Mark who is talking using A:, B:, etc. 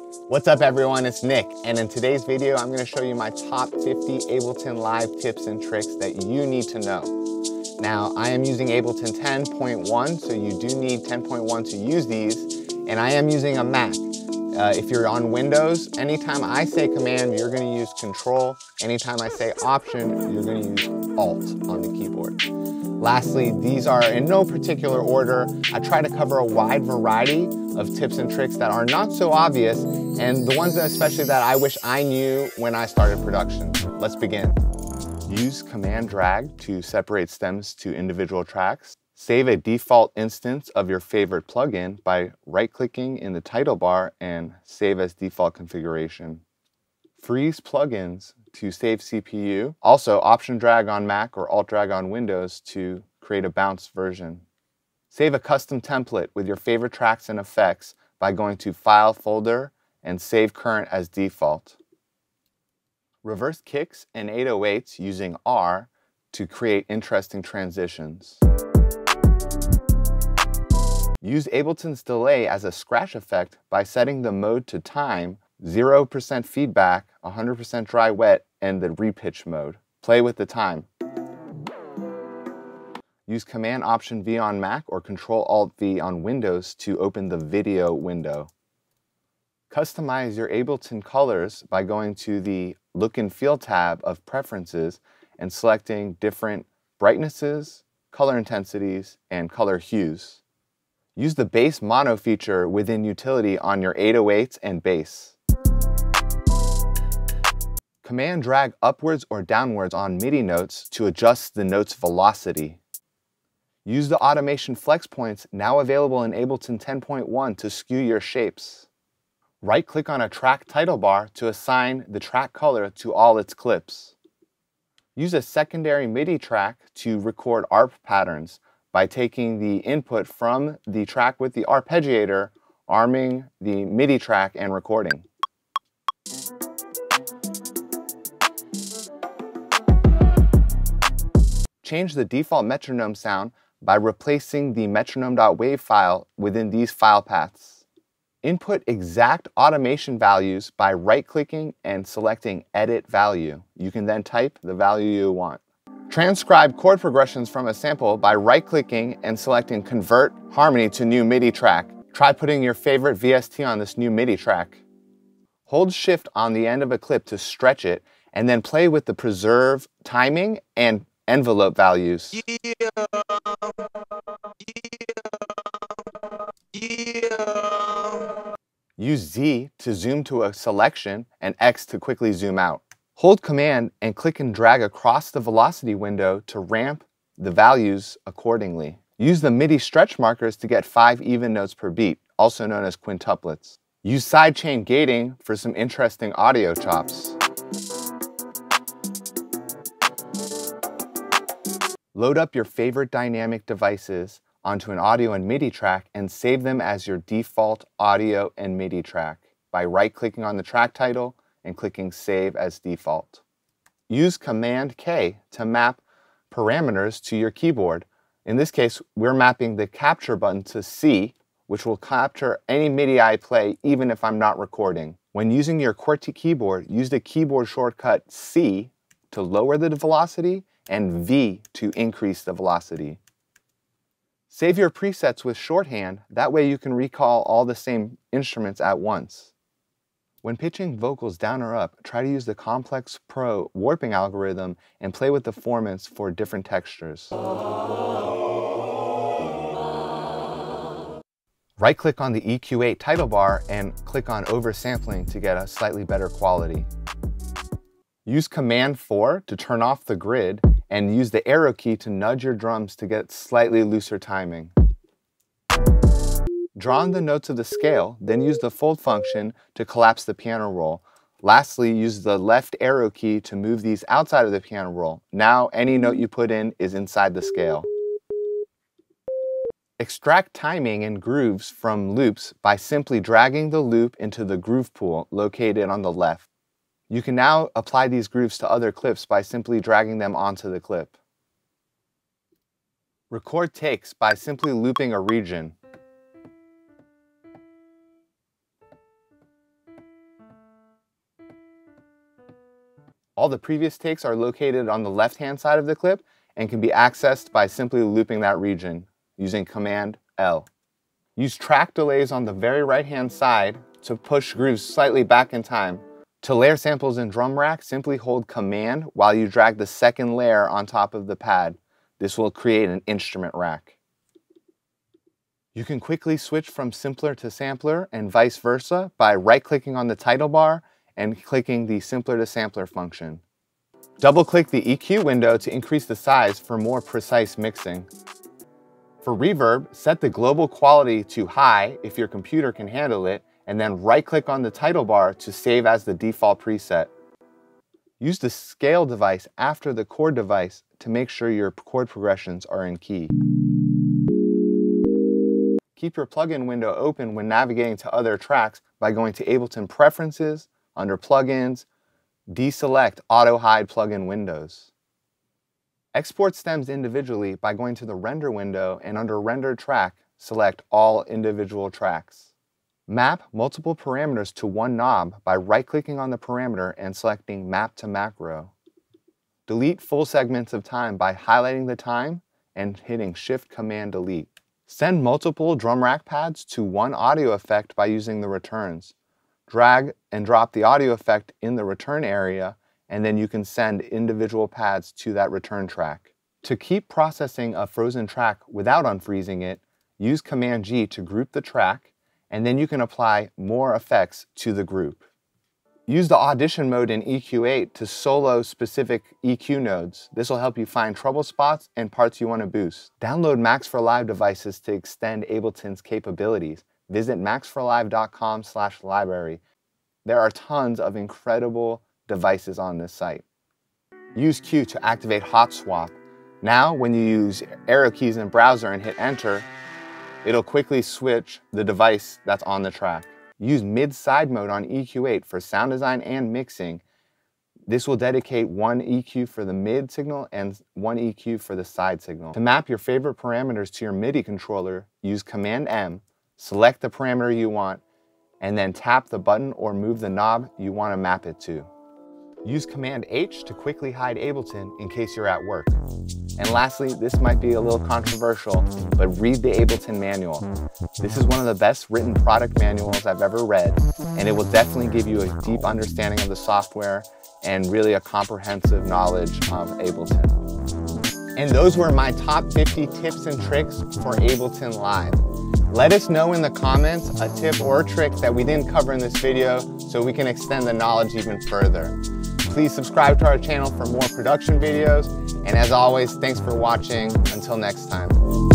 A: What's up everyone, it's Nick, and in today's video, I'm gonna show you my top 50 Ableton Live tips and tricks that you need to know. Now, I am using Ableton 10.1, so you do need 10.1 to use these, and I am using a Mac. Uh, if you're on Windows, anytime I say command, you're gonna use control. Anytime I say option, you're gonna use alt on the keyboard. Lastly, these are in no particular order. I try to cover a wide variety of tips and tricks that are not so obvious, and the ones that especially that I wish I knew when I started production. Let's begin. Use command drag to separate stems to individual tracks. Save a default instance of your favorite plugin by right-clicking in the title bar and save as default configuration. Freeze plugins to save CPU. Also, Option drag on Mac or Alt drag on Windows to create a bounce version. Save a custom template with your favorite tracks and effects by going to File folder and Save Current as default. Reverse kicks and 808s using R to create interesting transitions. Use Ableton's delay as a scratch effect by setting the mode to time, 0% feedback, 100% dry wet, and the repitch mode. Play with the time. Use Command Option V on Mac or Control Alt V on Windows to open the video window. Customize your Ableton colors by going to the Look and Feel tab of Preferences and selecting different brightnesses, color intensities, and color hues. Use the bass mono feature within utility on your 808s and bass. Command drag upwards or downwards on MIDI notes to adjust the note's velocity. Use the automation flex points now available in Ableton 10.1 to skew your shapes. Right-click on a track title bar to assign the track color to all its clips. Use a secondary MIDI track to record ARP patterns by taking the input from the track with the arpeggiator, arming the MIDI track and recording. Change the default metronome sound by replacing the metronome.wave file within these file paths. Input exact automation values by right-clicking and selecting Edit Value. You can then type the value you want. Transcribe chord progressions from a sample by right-clicking and selecting Convert Harmony to New MIDI Track. Try putting your favorite VST on this new MIDI track. Hold Shift on the end of a clip to stretch it, and then play with the preserve timing and envelope values. Yeah. Yeah. Use Z to zoom to a selection and X to quickly zoom out. Hold Command and click and drag across the velocity window to ramp the values accordingly. Use the MIDI stretch markers to get five even notes per beat, also known as quintuplets. Use sidechain gating for some interesting audio chops. Load up your favorite dynamic devices onto an audio and MIDI track and save them as your default audio and MIDI track by right-clicking on the track title and clicking Save as Default. Use Command K to map parameters to your keyboard. In this case, we're mapping the capture button to C, which will capture any MIDI I play even if I'm not recording. When using your QWERTY keyboard, use the keyboard shortcut C to lower the velocity and V to increase the velocity. Save your presets with shorthand, that way you can recall all the same instruments at once. When pitching vocals down or up, try to use the Complex Pro warping algorithm and play with the formants for different textures. Right-click on the EQ8 title bar and click on oversampling to get a slightly better quality. Use Command 4 to turn off the grid and use the arrow key to nudge your drums to get slightly looser timing. Draw on the notes of the scale, then use the fold function to collapse the piano roll. Lastly, use the left arrow key to move these outside of the piano roll. Now any note you put in is inside the scale. Extract timing and grooves from loops by simply dragging the loop into the groove pool located on the left. You can now apply these grooves to other clips by simply dragging them onto the clip. Record takes by simply looping a region. All the previous takes are located on the left-hand side of the clip and can be accessed by simply looping that region using Command L. Use track delays on the very right-hand side to push grooves slightly back in time to layer samples in drum rack, simply hold Command while you drag the second layer on top of the pad. This will create an instrument rack. You can quickly switch from simpler to sampler and vice versa by right-clicking on the title bar and clicking the simpler to sampler function. Double-click the EQ window to increase the size for more precise mixing. For reverb, set the global quality to high if your computer can handle it, and then right-click on the title bar to save as the default preset. Use the scale device after the chord device to make sure your chord progressions are in key. Keep your plugin window open when navigating to other tracks by going to Ableton Preferences, under Plugins, deselect Auto Hide plugin windows. Export stems individually by going to the Render window and under Render Track, select All Individual Tracks. Map multiple parameters to one knob by right-clicking on the parameter and selecting Map to Macro. Delete full segments of time by highlighting the time and hitting Shift-Command-Delete. Send multiple drum rack pads to one audio effect by using the returns. Drag and drop the audio effect in the return area, and then you can send individual pads to that return track. To keep processing a frozen track without unfreezing it, use Command G to group the track, and then you can apply more effects to the group. Use the audition mode in EQ8 to solo specific EQ nodes. This will help you find trouble spots and parts you want to boost. Download Max for Live devices to extend Ableton's capabilities. Visit maxforlive.com slash library. There are tons of incredible devices on this site. Use Q to activate Hot Swap. Now, when you use arrow keys in browser and hit enter, it'll quickly switch the device that's on the track. Use mid-side mode on EQ8 for sound design and mixing. This will dedicate one EQ for the mid signal and one EQ for the side signal. To map your favorite parameters to your MIDI controller, use Command M, select the parameter you want, and then tap the button or move the knob you want to map it to. Use Command H to quickly hide Ableton in case you're at work. And lastly, this might be a little controversial, but read the Ableton manual. This is one of the best written product manuals I've ever read, and it will definitely give you a deep understanding of the software and really a comprehensive knowledge of Ableton. And those were my top 50 tips and tricks for Ableton Live. Let us know in the comments a tip or trick that we didn't cover in this video so we can extend the knowledge even further. Please subscribe to our channel for more production videos. And as always, thanks for watching. Until next time.